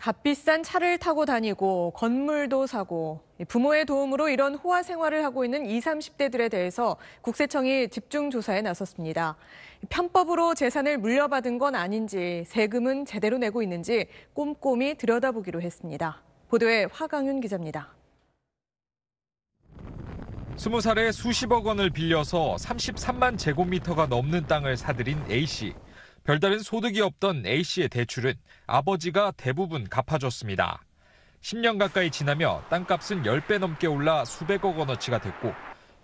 값비싼 차를 타고 다니고 건물도 사고 부모의 도움으로 이런 호화 생활을 하고 있는 20, 30대들에 대해서 국세청이 집중 조사에 나섰습니다. 편법으로 재산을 물려받은 건 아닌지 세금은 제대로 내고 있는지 꼼꼼히 들여다보기로 했습니다. 보도에 화강윤 기자입니다. 20살에 수십억 원을 빌려서 33만 제곱미터가 넘는 땅을 사들인 A씨. 별다른 소득이 없던 A씨의 대출은 아버지가 대부분 갚아줬습니다. 10년 가까이 지나며 땅값은 10배 넘게 올라 수백억 원어치가 됐고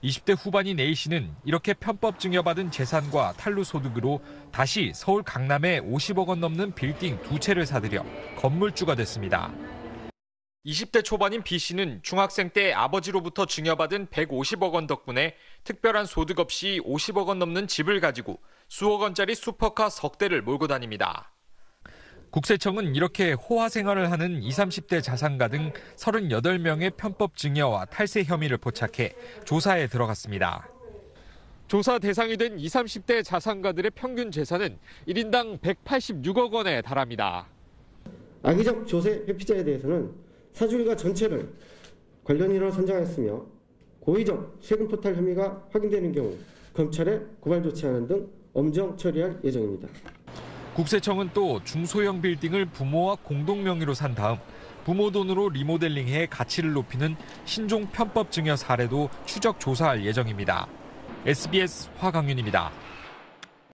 20대 후반인 A씨는 이렇게 편법 증여받은 재산과 탈루 소득으로 다시 서울 강남에 50억 원 넘는 빌딩 두 채를 사들여 건물주가 됐습니다. 20대 초반인 B씨는 중학생 때 아버지로부터 증여받은 150억 원 덕분에 특별한 소득 없이 50억 원 넘는 집을 가지고 수억 원짜리 슈퍼카 석 대를 몰고 다닙니다. 국세청은 이렇게 호화 생활을 하는 20, 30대 자산가 등 38명의 편법 증여와 탈세 혐의를 포착해 조사에 들어갔습니다. 조사 대상이 된 20, 30대 자산가들의 평균 재산은 1인당 186억 원에 달합니다. 악의적 조세 회피자에 대해서는 사주일가 전체를 관련인으로 선정했으며 고의적 세금 토탈 혐의가 확인되는 경우 검찰에 고발 조치하는 등 엄정 처리할 예정입니다. 국세청은 또 중소형 빌딩을 부모와 공동 명의로 산 다음 부모 돈으로 리모델링해 가치를 높이는 신종 편법 증여 사례도 추적 조사할 예정입니다. SBS 화강윤입니다.